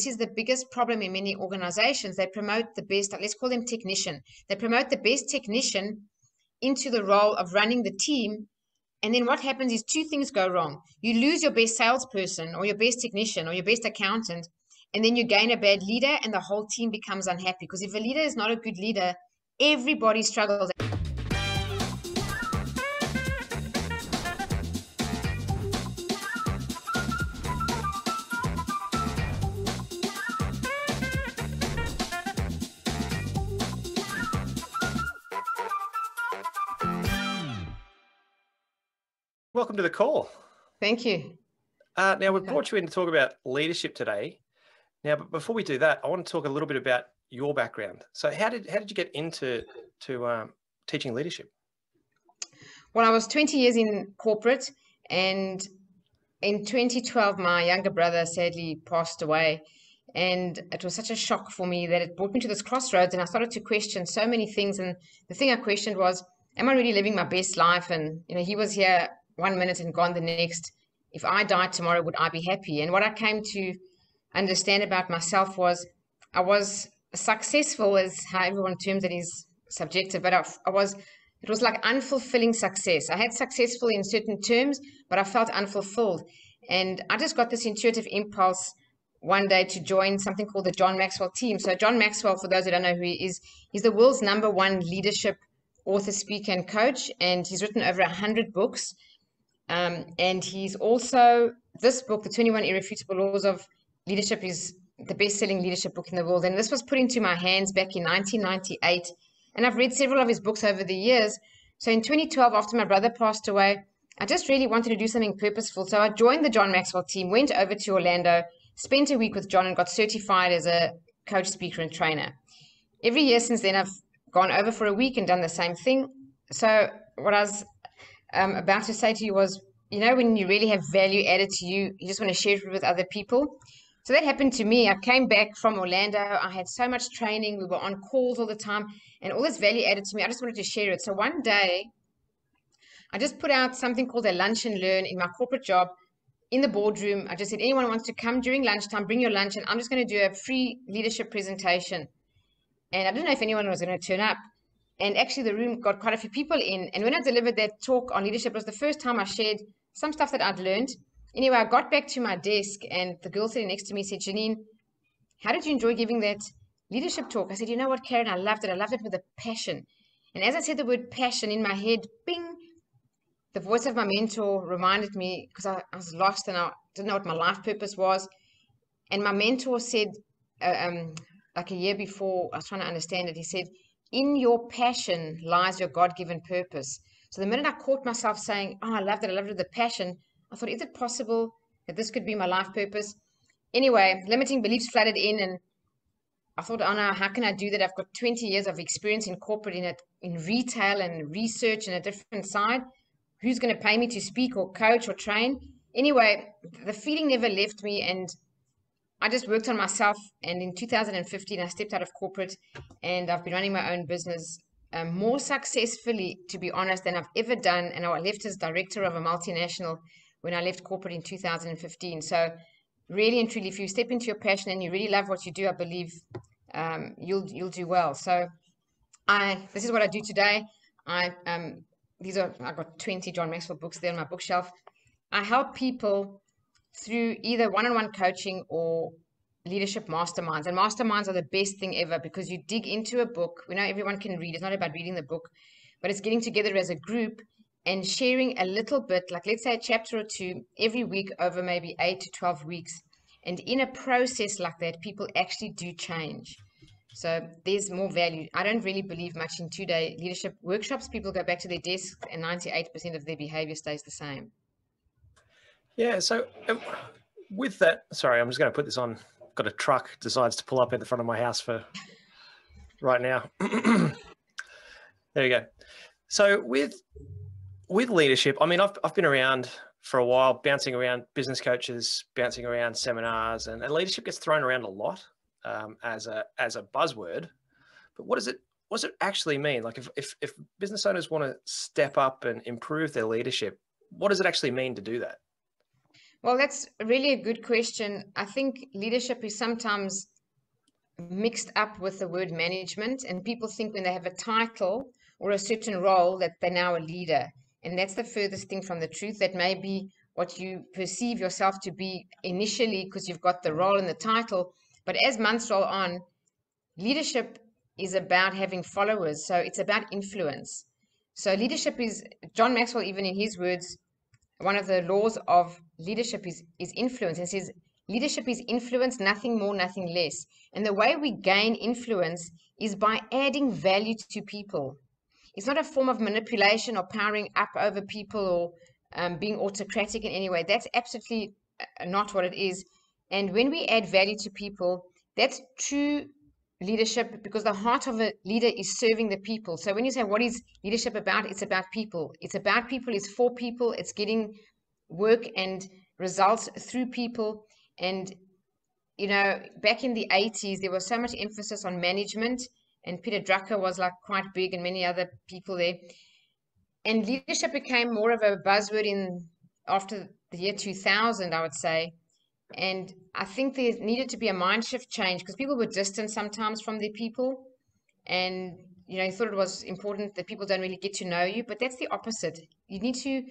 this is the biggest problem in many organizations. They promote the best, let's call them technician. They promote the best technician into the role of running the team. And then what happens is two things go wrong. You lose your best salesperson or your best technician or your best accountant, and then you gain a bad leader, and the whole team becomes unhappy. Because if a leader is not a good leader, everybody struggles. Welcome to the call. Thank you. Uh, now, we've brought you in to talk about leadership today. Now, but before we do that, I want to talk a little bit about your background. So, how did how did you get into to um, teaching leadership? Well, I was 20 years in corporate, and in 2012, my younger brother sadly passed away, and it was such a shock for me that it brought me to this crossroads, and I started to question so many things. And the thing I questioned was, am I really living my best life? And you know, he was here one minute and gone the next. If I died tomorrow, would I be happy? And what I came to understand about myself was I was successful, as how everyone terms it is subjective, but I, I was it was like unfulfilling success. I had successful in certain terms, but I felt unfulfilled. And I just got this intuitive impulse one day to join something called the John Maxwell team. So John Maxwell, for those who don't know who he is, he's the world's number one leadership author, speaker, and coach, and he's written over a hundred books. Um, and he's also, this book, The 21 Irrefutable Laws of Leadership, is the best selling leadership book in the world. And this was put into my hands back in 1998. And I've read several of his books over the years. So in 2012, after my brother passed away, I just really wanted to do something purposeful. So I joined the John Maxwell team, went over to Orlando, spent a week with John, and got certified as a coach, speaker, and trainer. Every year since then, I've gone over for a week and done the same thing. So what I was um, about to say to you was, you know, when you really have value added to you, you just want to share it with other people. So that happened to me. I came back from Orlando. I had so much training. We were on calls all the time, and all this value added to me. I just wanted to share it. So one day, I just put out something called a lunch and learn in my corporate job in the boardroom. I just said, anyone wants to come during lunchtime, bring your lunch, and I'm just going to do a free leadership presentation. And I didn't know if anyone was going to turn up and actually the room got quite a few people in. And when I delivered that talk on leadership, it was the first time I shared some stuff that I'd learned. Anyway, I got back to my desk and the girl sitting next to me said, Jeanine, how did you enjoy giving that leadership talk? I said, you know what, Karen, I loved it. I loved it with a passion. And as I said the word passion in my head, bing, the voice of my mentor reminded me because I, I, was lost and I didn't know what my life purpose was. And my mentor said, uh, um, like a year before, I was trying to understand it. He said, in your passion lies your God given purpose. So the minute I caught myself saying, Oh, I love that, I love it, the passion, I thought, Is it possible that this could be my life purpose? Anyway, limiting beliefs flooded in, and I thought, Oh no, how can I do that? I've got 20 years of experience in corporate, in, it, in retail and research and a different side. Who's going to pay me to speak or coach or train? Anyway, the feeling never left me, and I just worked on myself. And in 2015, I stepped out of corporate and I've been running my own business um, more successfully, to be honest, than I've ever done. And I left as director of a multinational when I left corporate in 2015. So, really and truly, if you step into your passion and you really love what you do, I believe um, you'll you'll do well. So, I this is what I do today. I um these are I got 20 John Maxwell books there on my bookshelf. I help people through either one-on-one coaching or leadership masterminds. And masterminds are the best thing ever because you dig into a book. We know everyone can read. It's not about reading the book, but it's getting together as a group and sharing a little bit, like let's say a chapter or two every week over maybe eight to 12 weeks. And in a process like that, people actually do change. So there's more value. I don't really believe much in two day leadership workshops. People go back to their desk and 98% of their behavior stays the same. Yeah. So um, with that, sorry, I'm just going to put this on. Got a truck decides to pull up at the front of my house for right now. there you go. So with with leadership, I mean, I've I've been around for a while, bouncing around business coaches, bouncing around seminars, and, and leadership gets thrown around a lot um, as a as a buzzword. But what does it what does it actually mean? Like if if, if business owners want to step up and improve their leadership, what does it actually mean to do that? Well, that's really a good question. I think leadership is sometimes mixed up with the word management, and people think when they have a title or a certain role that they're now a leader. And that's the furthest thing from the truth. That may be what you perceive yourself to be initially because you've got the role and the title. But as months roll on, leadership is about having followers. So it's about influence. So leadership is, John Maxwell, even in his words, one of the laws of leadership is, is influence. He says, leadership is influence, nothing more, nothing less. And the way we gain influence is by adding value to people. It's not a form of manipulation or powering up over people or um, being autocratic in any way. That's absolutely uh, not what it is. And when we add value to people, that's true leadership because the heart of a leader is serving the people. So when you say what is leadership about, it's about people. It's about people, it's for people, it's getting work and results through people. And, you know, back in the 80s, there was so much emphasis on management, and Peter Drucker was like quite big, and many other people there. And leadership became more of a buzzword in after the year 2000, I would say. And I think there needed to be a mind shift change because people were distant sometimes from their people. And, you know, you thought it was important that people don't really get to know you, but that's the opposite. You need to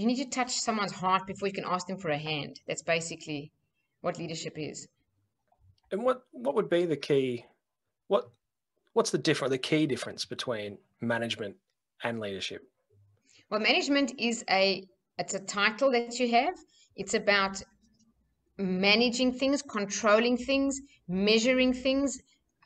you need to touch someone's heart before you can ask them for a hand. That's basically what leadership is. And what what would be the key what what's the different the key difference between management and leadership? Well, management is a it's a title that you have. It's about managing things, controlling things, measuring things,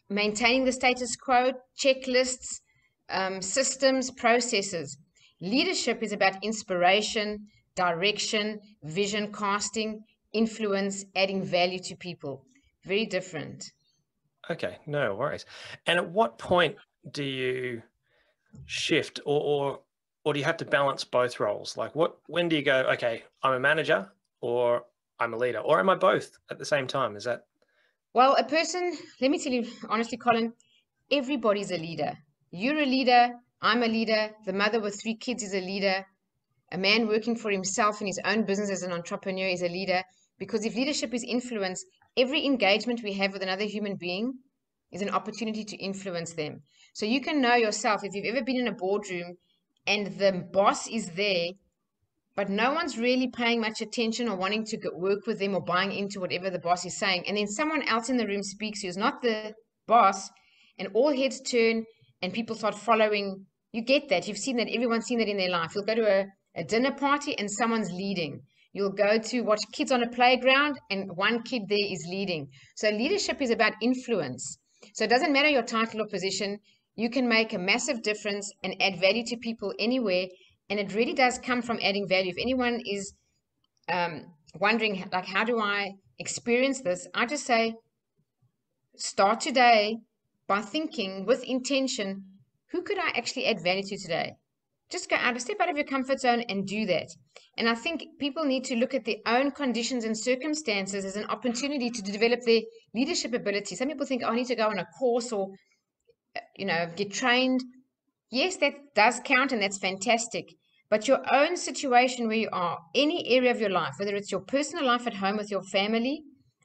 maintaining the status quo, checklists, um, systems, processes. Leadership is about inspiration, direction, vision casting, influence, adding value to people. Very different. Okay, no worries. And at what point do you shift or, or or do you have to balance both roles? Like what when do you go, okay, I'm a manager or I'm a leader, or am I both at the same time? Is that? Well, a person, let me tell you honestly, Colin, everybody's a leader. You're a leader. I'm a leader. The mother with three kids is a leader. A man working for himself in his own business as an entrepreneur is a leader. Because if leadership is influence, every engagement we have with another human being is an opportunity to influence them. So you can know yourself if you've ever been in a boardroom and the boss is there but no one's really paying much attention or wanting to work with them or buying into whatever the boss is saying. And then someone else in the room speaks who's not the boss, and all heads turn and people start following. You get that. You've seen that. Everyone's seen that in their life. You'll go to a, a dinner party and someone's leading. You'll go to watch kids on a playground and one kid there is leading. So leadership is about influence. So it doesn't matter your title or position. You can make a massive difference and add value to people anywhere and it really does come from adding value. If anyone is um, wondering, like, how do I experience this? I just say, start today by thinking with intention, who could I actually add value to today? Just go out, step out of your comfort zone and do that. And I think people need to look at their own conditions and circumstances as an opportunity to develop their leadership ability. Some people think, oh, I need to go on a course or, uh, you know, get trained yes, that does count and that's fantastic. But your own situation where you are, any area of your life, whether it's your personal life at home with your family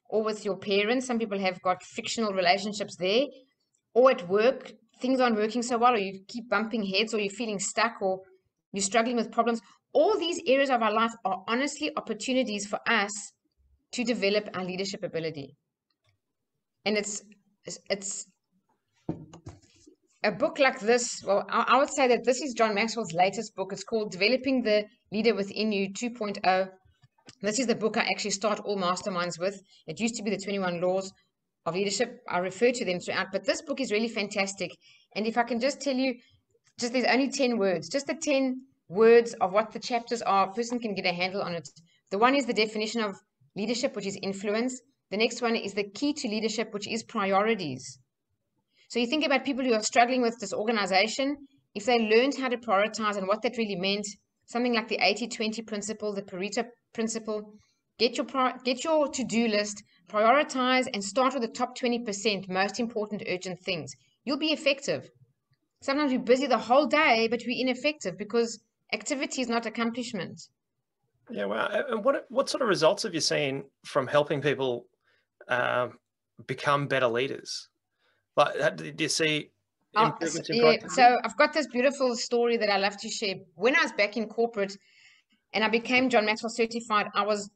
or with your parents, some people have got fictional relationships there, or at work, things aren't working so well, or you keep bumping heads, or you're feeling stuck, or you're struggling with problems. All these areas of our life are honestly opportunities for us to develop our leadership ability. And it's it's a book like this, well, I, would say that this is John Maxwell's latest book. It's called Developing the Leader Within You 2.0. This is the book I actually start all masterminds with. It used to be the 21 Laws of Leadership. I refer to them throughout, but this book is really fantastic. And if I can just tell you, just there's only 10 words, just the 10 words of what the chapters are, a person can get a handle on it. The one is the definition of leadership, which is influence. The next one is the key to leadership, which is priorities. So you think about people who are struggling with disorganization, if they learned how to prioritize and what that really meant, something like the 80-20 principle, the Pareto principle, get your get your to-do list, prioritize and start with the top 20% most important urgent things. You'll be effective. Sometimes we're busy the whole day, but we're ineffective because activity is not accomplishment. Yeah, well, and what what sort of results have you seen from helping people um, become better leaders? Like, did you see Oh, yeah. So I've got this beautiful story that I love to share. When I was back in corporate and I became John Maxwell certified, I was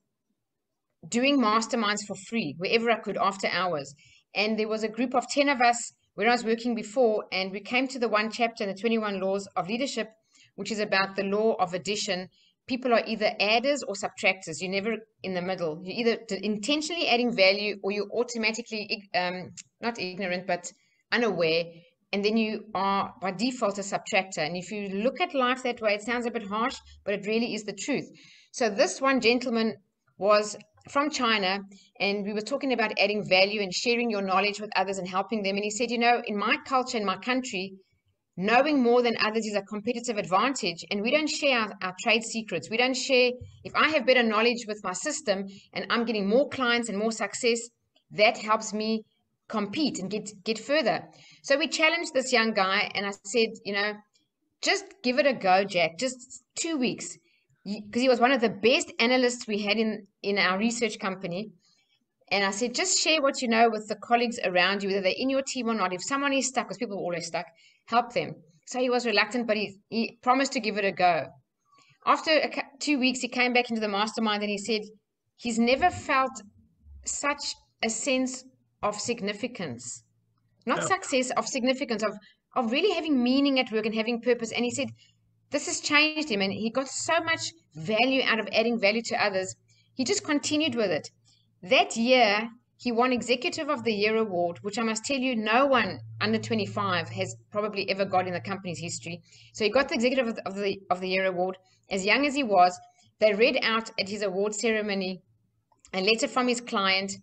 doing masterminds for free wherever I could after hours. And there was a group of 10 of us where I was working before, and we came to the one chapter in the 21 laws of leadership, which is about the law of addition. People are either adders or subtractors. You're never in the middle. You're either intentionally adding value or you're automatically, um, not ignorant, but unaware and then you are by default a subtractor. And if you look at life that way, it sounds a bit harsh, but it really is the truth. So this one gentleman was from China, and we were talking about adding value and sharing your knowledge with others and helping them. And he said, you know, in my culture, in my country, knowing more than others is a competitive advantage and we don't share our, our, trade secrets we don't share if i have better knowledge with my system and i'm getting more clients and more success that helps me compete and get get further. So we challenged this young guy, and I said, you know, just give it a go, Jack. Just two weeks, because he was one of the best analysts we had in in our research company. And I said, just share what you know with the colleagues around you, whether they're in your team or not. If someone is stuck, because people are always stuck, help them. So he was reluctant, but he, he promised to give it a go. After a, two weeks, he came back into the mastermind and he said he's never felt such a sense of significance, not yeah. success, of significance, of of really having meaning at work and having purpose. And he said, this has changed him, and he got so much value out of adding value to others. He just continued with it. That year, he won Executive of the Year award, which I must tell you, no one under 25 has probably ever got in the company's history. So he got the Executive of the, of the, of the Year award. As young as he was, they read out at his award ceremony a letter from his client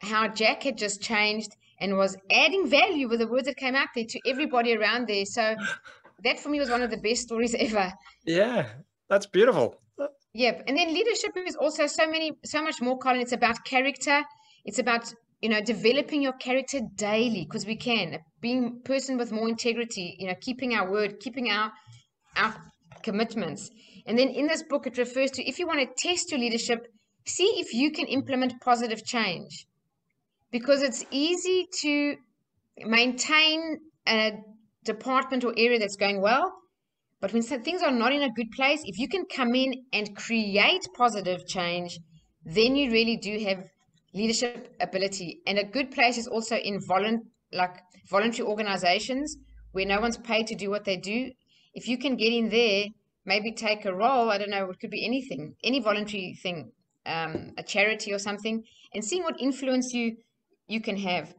how Jack had just changed and was adding value with the words that came out there to everybody around there. So that for me was one of the best stories ever. Yeah, that's beautiful. Yep. And then leadership is also so many, so much more, Colin. It's about character. It's about, you know, developing your character daily because we can. Being a person with more integrity, you know, keeping our word, keeping our our commitments. And then in this book, it refers to if you want to test your leadership, see if you can implement positive change because it's easy to maintain a department or area that's going well. But when things are not in a good place, if you can come in and create positive change, then you really do have leadership ability. And a good place is also in volunt- like voluntary organizations where no one's paid to do what they do. If you can get in there, maybe take a role, I don't know, it could be anything, any voluntary thing, um, a charity or something, and seeing what influence you you can have.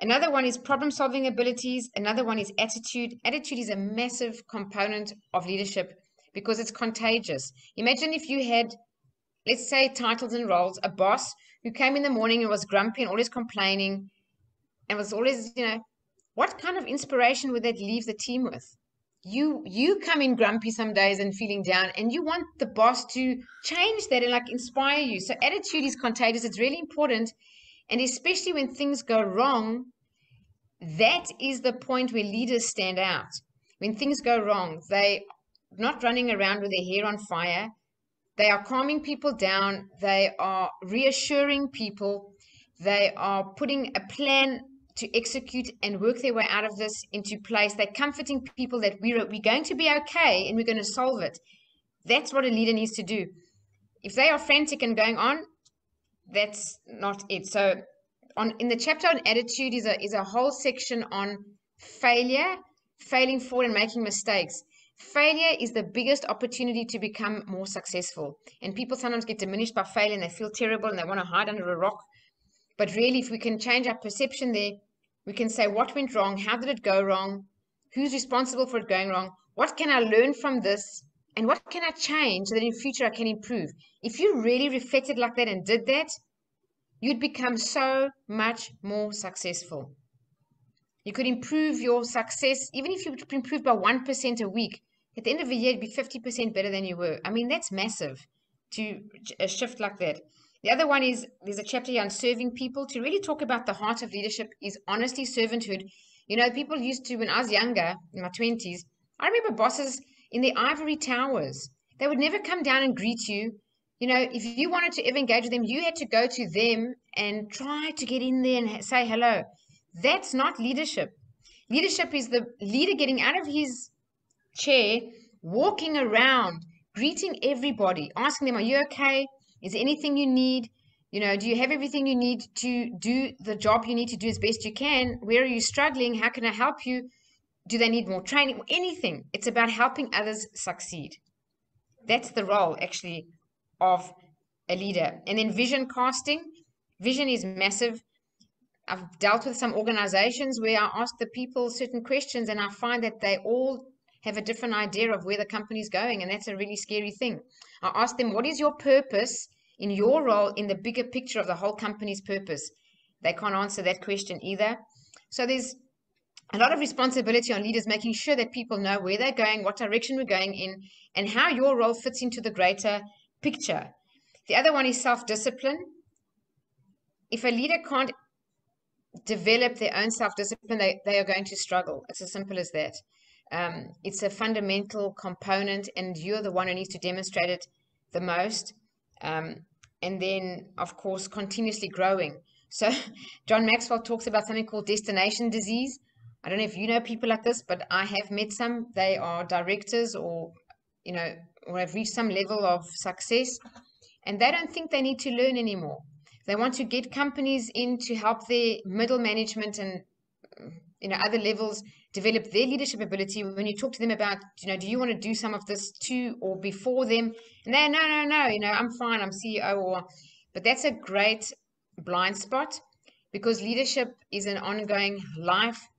Another one is problem solving abilities. Another one is attitude. Attitude is a massive component of leadership because it's contagious. Imagine if you had, let's say, titles and roles, a boss who came in the morning and was grumpy and always complaining and was always, you know, what kind of inspiration would that leave the team with? You you come in grumpy some days and feeling down, and you want the boss to change that and like inspire you. So attitude is contagious. It's really important and especially when things go wrong, that is the point where leaders stand out. When things go wrong, they are not running around with their hair on fire. They are calming people down. They are reassuring people. They are putting a plan to execute and work their way out of this into place. They're comforting people that we're, we're going to be okay and we're going to solve it. That's what a leader needs to do. If they are frantic and going on, that's not it. So on in the chapter on attitude is a is a whole section on failure, failing forward and making mistakes. Failure is the biggest opportunity to become more successful. And people sometimes get diminished by failure and they feel terrible and they want to hide under a rock. But really, if we can change our perception there, we can say what went wrong, how did it go wrong, who's responsible for it going wrong, what can I learn from this, and what can I change so that in future I can improve? If you really reflected like that and did that, you'd become so much more successful. You could improve your success, even if you improved by 1% a week. At the end of the year, it'd be 50% better than you were. I mean, that's massive to a shift like that. The other one is there's a chapter here on serving people to really talk about the heart of leadership is honesty, servanthood. You know, people used to, when I was younger, in my 20s, I remember bosses in the ivory towers. They would never come down and greet you. you know, if you wanted to ever engage with them, you had to go to them and try to get in there and say hello. That's not leadership. Leadership is the leader getting out of his chair, walking around, greeting everybody, asking them, Are you okay? Is there anything you need? You know, do you have everything you need to do the job you need to do as best you can? Where are you struggling? How can I help you? Do they need more training? Anything. It's about helping others succeed. That's the role, actually, of a leader. And then vision casting. Vision is massive. I've dealt with some organizations where I ask the people certain questions and I find that they all have a different idea of where the company is going. And that's a really scary thing. I ask them, what is your purpose in your role in the bigger picture of the whole company's purpose? They can't answer that question either. So there's a lot of responsibility on leaders making sure that people know where they're going, what direction we're going in, and how your role fits into the greater picture. The other one is self discipline. If a leader can't develop their own self discipline, they, they are going to struggle. It's as simple as that. Um, it's a fundamental component, and you're the one who needs to demonstrate it the most. Um, and then, of course, continuously growing. So, John Maxwell talks about something called destination disease. I don't know if you know people like this, but I have met some. They are directors or, you know, or have reached some level of success, and they don't think they need to learn anymore. They want to get companies in to help their middle management and you know other levels develop their leadership ability. When you talk to them about you know do you want to do some of this too or before them, and they're, no no no you know I'm fine I'm CEO or but that's a great blind spot because leadership is an ongoing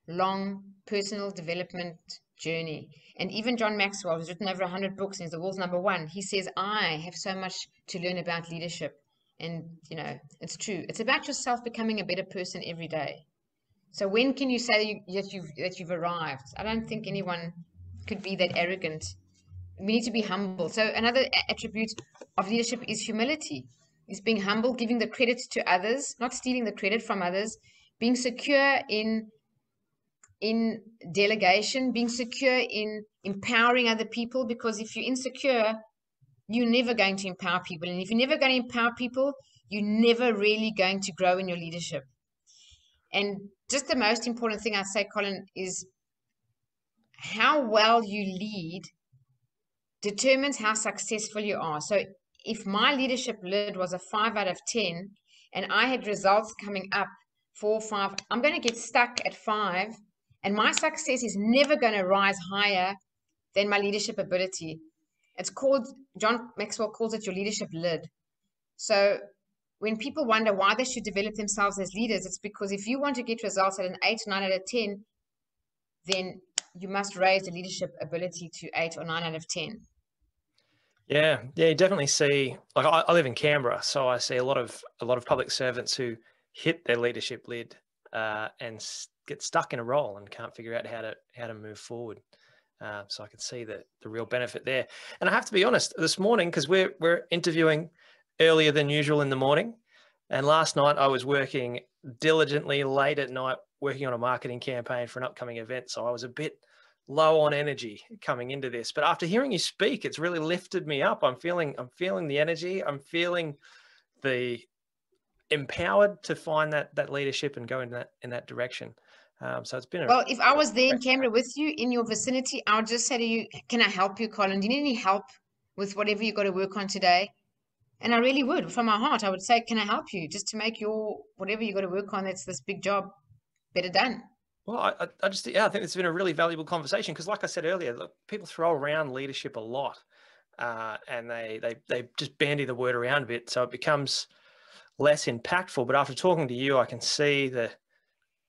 lifelong personal development journey. And even John Maxwell, who's written over 100 books and is the world's number one, he says, I have so much to learn about leadership. And, you know, it's true. It's about yourself becoming a better person every day. So when can you say that, you've, that you've arrived? I don't think anyone could be that arrogant. We need to be humble. So another attribute of leadership is humility. Is being humble, giving the credit to others, not stealing the credit from others, being secure in in delegation, being secure in empowering other people. Because if you're insecure, you're never going to empower people. And if you're never going to empower people, you're never really going to grow in your leadership. And just the most important thing I say, Colin, is how well you lead determines how successful you are. So if my leadership lid was a five out of 10 and I had results coming up four, five, I'm going to get stuck at five and my success is never going to rise higher than my leadership ability. It's called, John Maxwell calls it your leadership lid. So when people wonder why they should develop themselves as leaders, it's because if you want to get results at an eight, nine out of 10, then you must raise the leadership ability to eight or nine out of 10. Yeah, yeah, you definitely see. Like I, I live in Canberra, so I see a lot of a lot of public servants who hit their leadership lid uh, and get stuck in a role and can't figure out how to how to move forward. Uh, so I can see the the real benefit there. And I have to be honest, this morning because we're we're interviewing earlier than usual in the morning, and last night I was working diligently late at night working on a marketing campaign for an upcoming event. So I was a bit low on energy coming into this but after hearing you speak it's really lifted me up i'm feeling i'm feeling the energy i'm feeling the empowered to find that that leadership and go in that in that direction um, so it's been a well if i was there in canberra with you in your vicinity i would just say to you can i help you colin? Do you need any help with whatever you got to work on today? And i really would from my heart. I would say can i help you just to make your whatever you got to work on that's this big job better done? Well, I, I just yeah, I think it's been a really valuable conversation because, like I said earlier, look, people throw around leadership a lot, uh, and they they they just bandy the word around a bit, so it becomes less impactful. But after talking to you, I can see the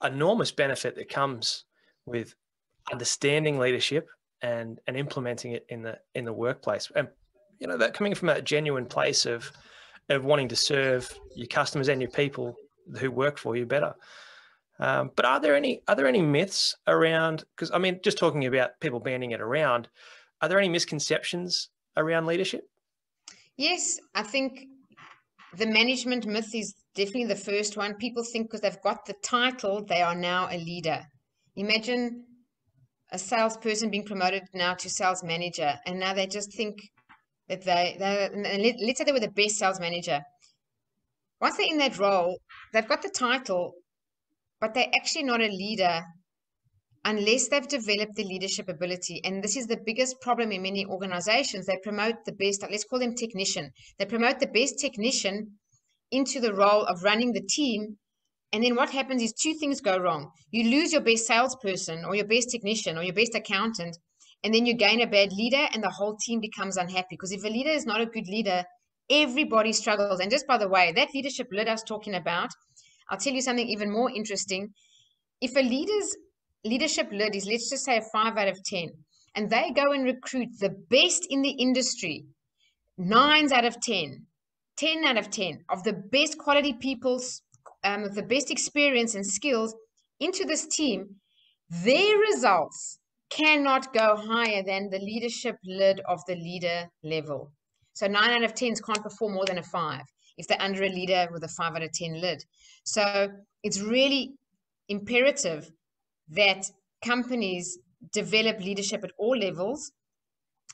enormous benefit that comes with understanding leadership and and implementing it in the in the workplace, and you know that coming from a genuine place of of wanting to serve your customers and your people who work for you better. Um, but are there any are there any myths around? Because I mean, just talking about people banding it around, are there any misconceptions around leadership? Yes, I think the management myth is definitely the first one. People think because they've got the title, they are now a leader. Imagine a salesperson being promoted now to sales manager, and now they just think that they, they let's say they were the best sales manager. Once they're in that role, they've got the title, but they're actually not a leader unless they've developed the leadership ability. And this is the biggest problem in many organizations. They promote the best, let's call them technician. They promote the best technician into the role of running the team. And then what happens is two things go wrong. You lose your best salesperson or your best technician or your best accountant, and then you gain a bad leader, and the whole team becomes unhappy. Because if a leader is not a good leader, everybody struggles. And just by the way, that leadership I was talking about, I'll tell you something even more interesting. If a leader's leadership lid is, let's just say, a five out of 10, and they go and recruit the best in the industry, nines out of 10, 10 out of 10 of the best quality people, um, the best experience and skills into this team, their results cannot go higher than the leadership lid of the leader level. So nine out of 10s can't perform more than a five if they're under a leader with a five out of 10 lid. So it's really imperative that companies develop leadership at all levels.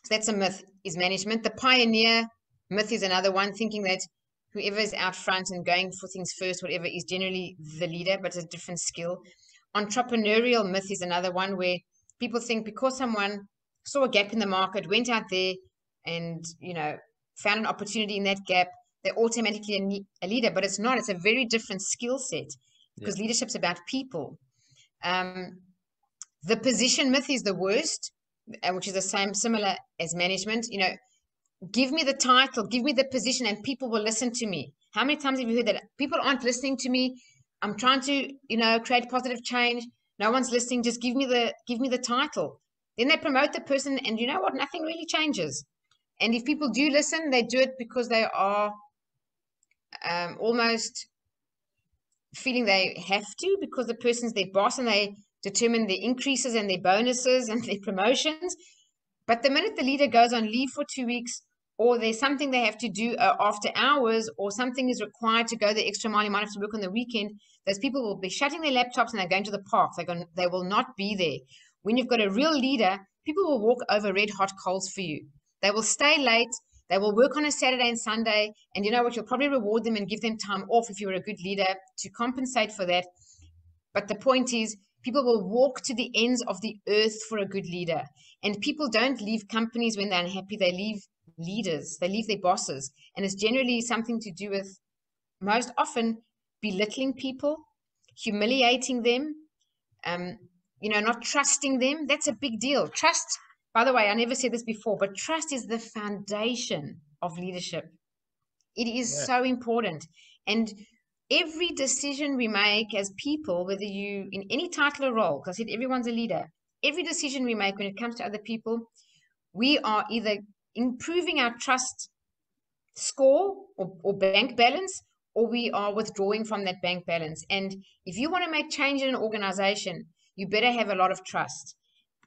So that's a myth is management. The pioneer myth is another one, thinking that whoever is out front and going for things first, whatever, is generally the leader, but it's a different skill. Entrepreneurial myth is another one where people think because someone saw a gap in the market, went out there and, you know, found an opportunity in that gap, they're automatically a, a leader, but it's not. It's a very different skill set because yeah. leadership's about people. Um, the position myth is the worst, uh, which is the same, similar as management. You know, give me the title, give me the position, and people will listen to me. How many times have you heard that? People aren't listening to me. I'm trying to, you know, create positive change. No one's listening. Just give me the give me the title. Then they promote the person, and you know what? Nothing really changes. And if people do listen, they do it because they are um, almost feeling they have to because the person's their boss and they determine the increases and their bonuses and their promotions. But the minute the leader goes on leave for two weeks, or there's something they have to do uh, after hours, or something is required to go the extra mile, you might have to work on the weekend, those people will be shutting their laptops and they're going to the park. They're going, they will not be there. When you've got a real leader, people will walk over red hot coals for you. They will stay late. They will work on a Saturday and Sunday. And you know what? You'll probably reward them and give them time off if you're a good leader to compensate for that. But the point is, people will walk to the ends of the earth for a good leader. And people don't leave companies when they're unhappy, they leave leaders, they leave their bosses. And it's generally something to do with most often belittling people, humiliating them, um, you know, not trusting them. That's a big deal. Trust by the way, I never said this before, but trust is the foundation of leadership. It is yeah. so important. And every decision we make as people, whether you in any title or role, because I said everyone's a leader, every decision we make when it comes to other people, we are either improving our trust score or, or bank balance, or we are withdrawing from that bank balance. And if you want to make change in an organization, you better have a lot of trust.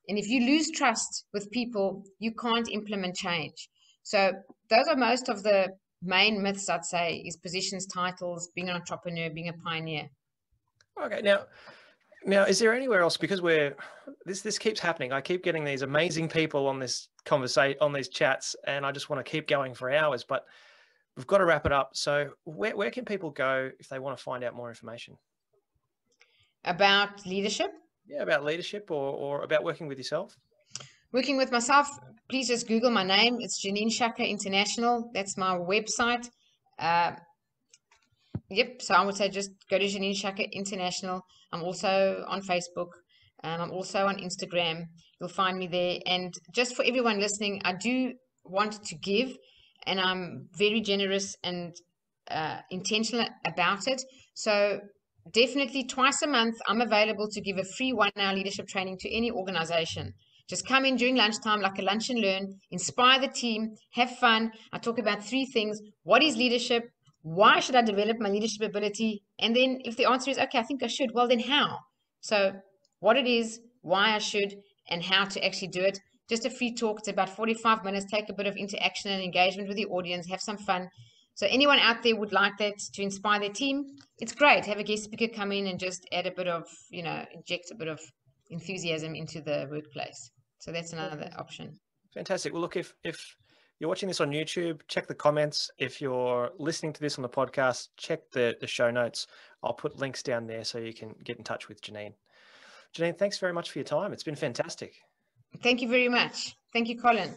And if you lose trust with people, you can't implement change. So those are most of the main myths I'd say is positions, titles, being an entrepreneur, being a pioneer. Okay, now now is there anywhere else because we're this this keeps happening. I keep getting these amazing people on this conversation on these chats, and I just want to keep going for hours, but we've got to wrap it up. So where, where can people go if they want to find out more information? About leadership? Yeah, about leadership or, or about working with yourself? Working with myself, please just Google my name. It's Jeanine Sciacca International. That's my website. Uh, yep. So I would say just go to Jeanine Sciacca International. I'm also on Facebook. Um, I'm also on Instagram. You'll find me there. And just for everyone listening, I do want to give, and I'm very generous and uh, intentional about it. So definitely twice a month, I'm available to give a free one hour leadership training to any organization. Just come in during lunchtime, like a lunch and learn, inspire the team, have fun. I talk about three things what is leadership? Why should I develop my leadership ability? And then if the answer is, okay, I think I should, well, then how? So, what it is, why I should, and how to actually do it. Just a free talk. It's about 45 minutes. Take a bit of interaction and engagement with the audience, have some fun. So anyone out there would like that to inspire their team, it's great. Have a guest speaker come in and just add a bit of, you know, inject a bit of enthusiasm into the workplace. So that's another option. Fantastic. Well, look, if if you're watching this on YouTube, check the comments. If you're listening to this on the podcast, check the, the show notes. I'll put links down there so you can get in touch with Jeanine. Jeanine, thanks very much for your time. It's been fantastic. Thank you very much. Thank you, Colin.